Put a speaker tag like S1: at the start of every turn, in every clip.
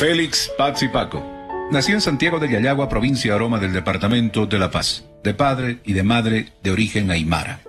S1: Félix Paz y Paco. Nació en Santiago de Yayagua, provincia Aroma del departamento de La Paz, de padre y de madre de origen aymara.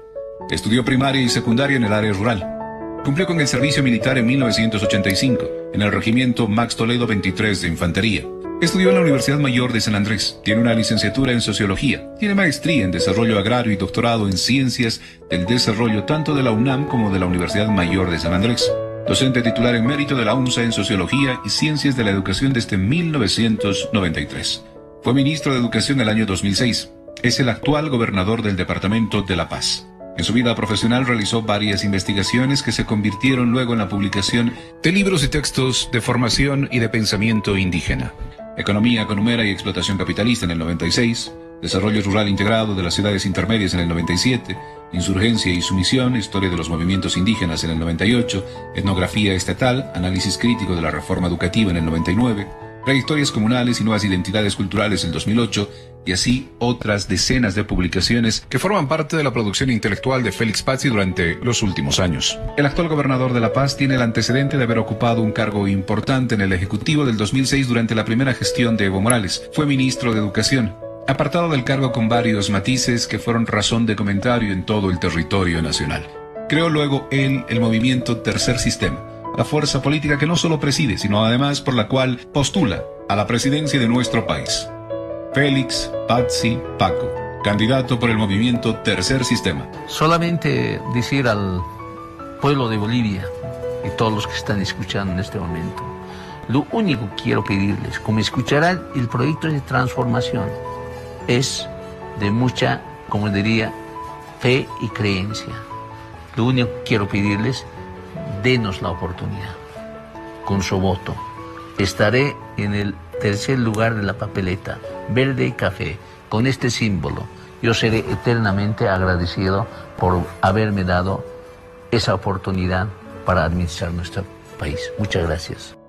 S1: Estudió primaria y secundaria en el área rural. Cumplió con el servicio militar en 1985, en el regimiento Max Toledo 23 de Infantería. Estudió en la Universidad Mayor de San Andrés. Tiene una licenciatura en Sociología. Tiene maestría en Desarrollo Agrario y doctorado en Ciencias del Desarrollo tanto de la UNAM como de la Universidad Mayor de San Andrés docente titular en mérito de la UNSA en Sociología y Ciencias de la Educación desde 1993. Fue ministro de Educación el año 2006. Es el actual gobernador del Departamento de La Paz. En su vida profesional realizó varias investigaciones que se convirtieron luego en la publicación de libros y textos de formación y de pensamiento indígena. Economía conumera y explotación capitalista en el 96, Desarrollo Rural Integrado de las Ciudades Intermedias en el 97, Insurgencia y Sumisión, Historia de los Movimientos Indígenas en el 98, Etnografía Estatal, Análisis Crítico de la Reforma Educativa en el 99, Trayectorias Comunales y Nuevas Identidades Culturales en el 2008, y así otras decenas de publicaciones que forman parte de la producción intelectual de Félix Pazzi durante los últimos años. El actual gobernador de La Paz tiene el antecedente de haber ocupado un cargo importante en el Ejecutivo del 2006 durante la primera gestión de Evo Morales. Fue ministro de Educación apartado del cargo con varios matices que fueron razón de comentario en todo el territorio nacional. Creó luego él el movimiento Tercer Sistema, la fuerza política que no solo preside, sino además por la cual postula a la presidencia de nuestro país. Félix Pazzi Paco, candidato por el movimiento Tercer Sistema.
S2: Solamente decir al pueblo de Bolivia y todos los que están escuchando en este momento, lo único que quiero pedirles, como escucharán el proyecto de transformación, es de mucha, como diría, fe y creencia. Lo único que quiero pedirles, denos la oportunidad con su voto. Estaré en el tercer lugar de la papeleta, verde y café, con este símbolo. Yo seré eternamente agradecido por haberme dado esa oportunidad para administrar nuestro país. Muchas gracias.